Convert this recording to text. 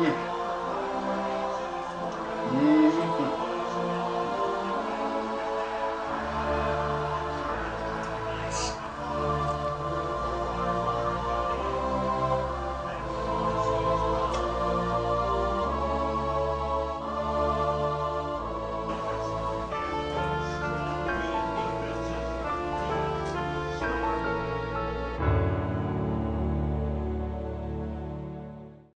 Yeah.